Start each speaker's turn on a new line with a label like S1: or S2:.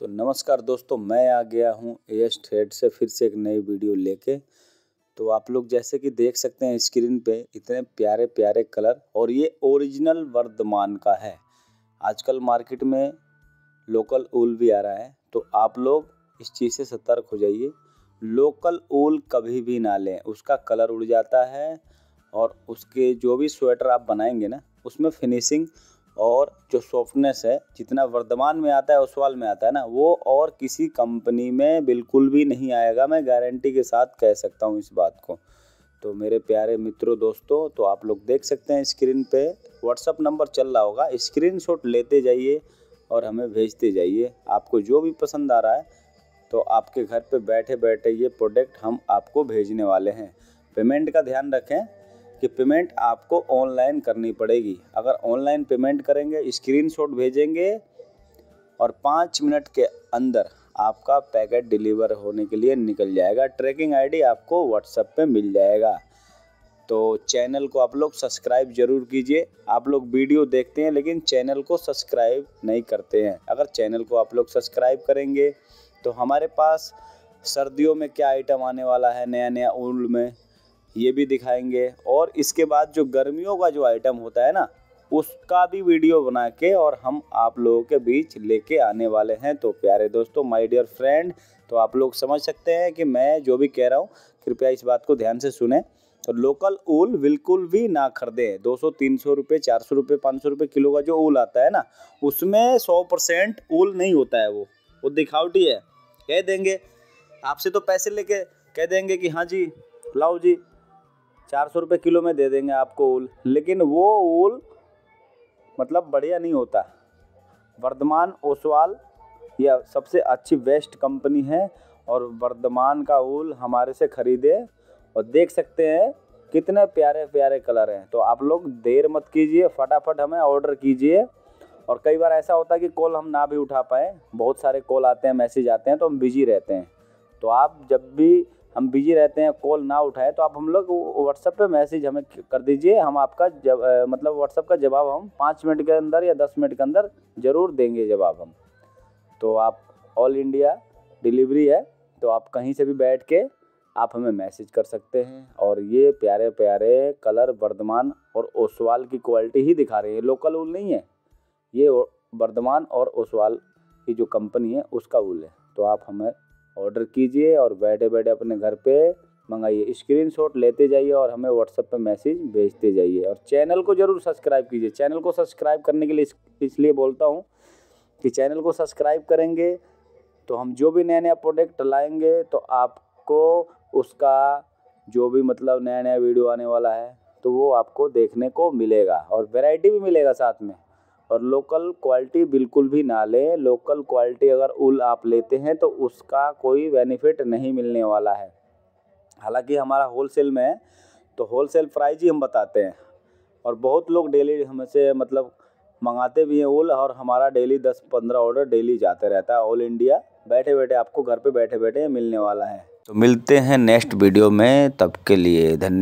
S1: तो नमस्कार दोस्तों, मैं आ गया हूँ ए एस थ्रेड से फिर से एक नई वीडियो लेके। तो आप लोग जैसे कि देख सकते हैं स्क्रीन पे इतने प्यारे प्यारे कलर और ये ओरिजिनल वर्धमान का है। आजकल मार्केट में लोकल ऊल भी आ रहा है तो आप लोग इस चीज़ से सतर्क हो जाइए। लोकल ऊल कभी भी ना लें, उसका कलर उड़ जाता है और उसके जो भी स्वेटर आप बनाएँगे ना, उसमें फिनिशिंग और जो सॉफ्टनेस है, जितना वर्धमान में आता है ओसवाल में आता है ना, वो और किसी कंपनी में बिल्कुल भी नहीं आएगा, मैं गारंटी के साथ कह सकता हूँ इस बात को। तो मेरे प्यारे मित्रों, दोस्तों तो आप लोग देख सकते हैं स्क्रीन पे व्हाट्सअप नंबर चल रहा होगा स्क्रीनशॉट लेते जाइए और हमें भेजते जाइए। आपको जो भी पसंद आ रहा है तो आपके घर पे बैठे बैठे ये प्रोडक्ट हम आपको भेजने वाले हैं। पेमेंट का ध्यान रखें कि पेमेंट आपको ऑनलाइन करनी पड़ेगी। अगर ऑनलाइन पेमेंट करेंगे, स्क्रीनशॉट भेजेंगे और पाँच मिनट के अंदर आपका पैकेट डिलीवर होने के लिए निकल जाएगा। ट्रैकिंग आईडी आपको व्हाट्सएप पे मिल जाएगा। तो चैनल को आप लोग सब्सक्राइब ज़रूर कीजिए। आप लोग वीडियो देखते हैं, लेकिन चैनल को सब्सक्राइब नहीं करते हैं। अगर चैनल को आप लोग सब्सक्राइब करेंगे तो हमारे पास सर्दियों में क्या आइटम आने वाला है नया नया ऊल में? ये भी दिखाएँगे। और इसके बाद जो गर्मियों का जो आइटम होता है ना, उसका भी वीडियो बना के और हम आप लोगों के बीच लेके आने वाले हैं। तो प्यारे दोस्तों माय डियर फ्रेंड तो आप लोग समझ सकते हैं कि मैं जो भी कह रहा हूँ, कृपया इस बात को ध्यान से सुने। तो लोकल ऊल बिल्कुल भी ना खरीदें। दो सौ, तीन सौ रुपये, चार सौ रुपये, पाँच सौ रुपये किलो का जो ऊल आता है ना, उसमें सौ परसेंट ऊल नहीं होता है वो। वो दिखावटी है। कह देंगे। आपसे तो पैसे लेके कह देंगे कि हाँ जी, लाओ जी। चार सौ रुपये किलो में दे देंगे आपको ऊल लेकिन वो ऊल मतलब बढ़िया नहीं होता। वर्धमान ओसवाल यह सबसे अच्छी बेस्ट कंपनी है और वर्धमान का ऊल हमारे से ख़रीदे और देख सकते हैं कितने प्यारे प्यारे कलर हैं। तो आप लोग देर मत कीजिए, फटाफट हमें ऑर्डर कीजिए। और कई बार ऐसा होता है कि कॉल हम ना भी उठा पाएँ। बहुत सारे कॉल आते हैं, मैसेज आते हैं तो हम बिज़ी रहते हैं। तो आप जब भी हम बिज़ी रहते हैं कॉल ना उठाए तो आप हम लोग व्हाट्सएप पे मैसेज हमें कर दीजिए। हम आपका जब मतलब व्हाट्सएप का जवाब हम पाँच मिनट के अंदर या दस मिनट के अंदर ज़रूर देंगे जवाब हम। तो आप ऑल इंडिया डिलीवरी है तो आप कहीं से भी बैठ के आप हमें मैसेज कर सकते हैं। और ये प्यारे प्यारे कलर वर्धमान और ओसवाल की क्वालिटी ही दिखा रही है। लोकल ऊल नहीं है। ये वर्धमान और ओसवाल की जो कंपनी है, उसका ऊल है। तो आप हमें ऑर्डर कीजिए और बैठे बैठे अपने घर पे मंगाइए। स्क्रीनशॉट लेते जाइए और हमें व्हाट्सएप पे मैसेज भेजते जाइए। और चैनल को ज़रूर सब्सक्राइब कीजिए। चैनल को सब्सक्राइब करने के लिए इसलिए बोलता हूँ कि चैनल को सब्सक्राइब करेंगे तो हम जो भी नया नया प्रोडक्ट लाएँगे तो आपको उसका जो भी मतलब नया नया वीडियो आने वाला है तो वो आपको देखने को मिलेगा और वैरायटी भी मिलेगा साथ में। और लोकल क्वालिटी बिल्कुल भी ना लें। लोकल क्वालिटी अगर उल आप लेते हैं तो उसका कोई बेनिफिट नहीं मिलने वाला है। हालाँकि हमारा होलसेल में है तो होलसेल प्राइस ही हम बताते हैं। और बहुत लोग डेली हमसे मतलब मंगाते भी हैं उल और हमारा डेली दस पंद्रह ऑर्डर डेली जाते रहता है। ऑल इंडिया बैठे बैठे आपको घर पे बैठे बैठे मिलने वाला है। तो मिलते हैं नेक्स्ट वीडियो में। तब के लिए धन्यवाद